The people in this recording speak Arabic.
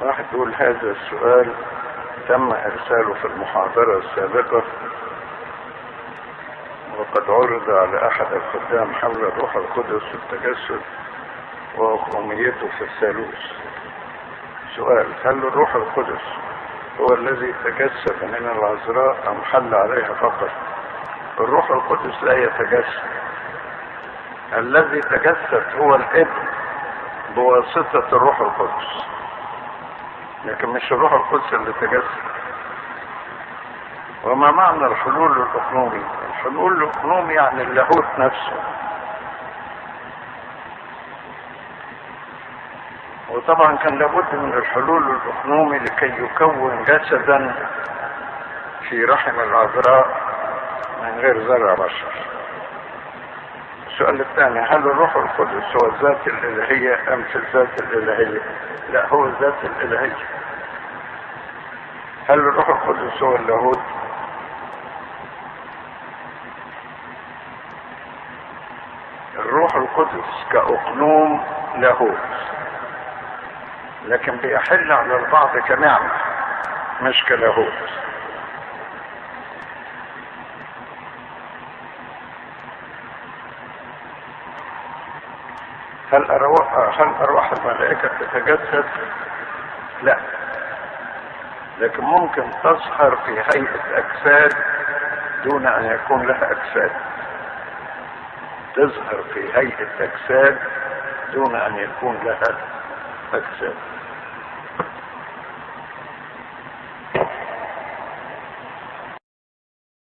واحد يقول هذا السؤال تم إرساله في المحاضرة السابقة. وقد عرض على أحد الخدام حول الروح القدس والتجسد وأخوميته في الثالوث. سؤال هل الروح القدس هو الذي تجسد من العذراء أم حل عليها فقط؟ الروح القدس لا يتجسد. الذي تجسد هو الإبن بواسطة الروح القدس. لكن مش الروح القدس اللي تجسد. وما معنى الحلول الأقنومي الحلول الأقنومي يعني اللاهوت نفسه. وطبعا كان لابد من الحلول الأقنومي لكي يكون جسدا في رحم العذراء من غير زرع بشر. السؤال الثاني هل الروح القدس هو الذات الإلهية أم في الذات الإلهية؟ لا هو الذات الإلهية. هل الروح القدس هو اللاهوت الروح القدس كأقنوم لاهوت لكن بيحل على البعض كنعمة مش كلاهوت. هل أرواح هل أرواح الملائكة تتجسد؟ لا. لكن ممكن تظهر في هيئة أجساد دون أن يكون لها أجساد. تظهر في هيئة أجساد دون أن يكون لها أجساد.